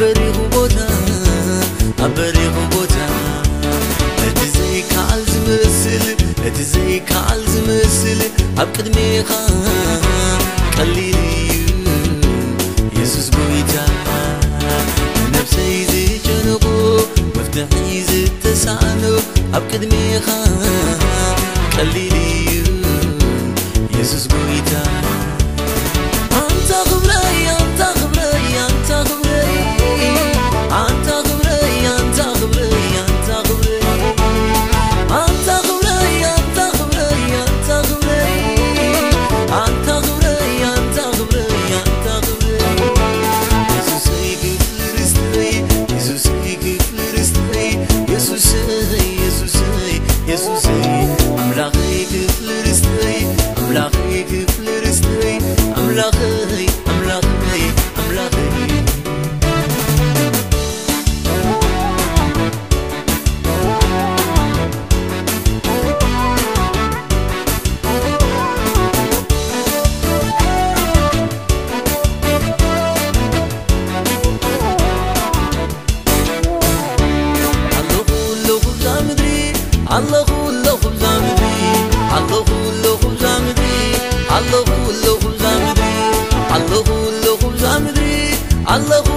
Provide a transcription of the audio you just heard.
ኣብ በሪኹ ቦታ እቲ ዘይከኣል ዝመስል እቲ ዘይከኣል ዝመስል ኣብ ቅድሜኻ ቀሊል እዩ የሱስ ጎይታ ነፍሰይ ዝጨነቁ መፍትሒ ዝተሳእኖ ኣብ ቅድሜኻ ቀሊል እዩ የሱስ ጎይታ አንተ ክብረይ zu sehen. Am Lachen ist rein, am Lachen ist rein, am Lachen. Allah'u I love